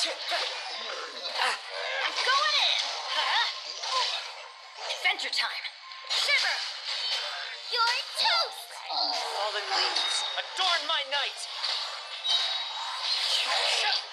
I'm going in. Huh? Adventure time. Shiver. You're toast. Fallen leaves, adorn my night. Shut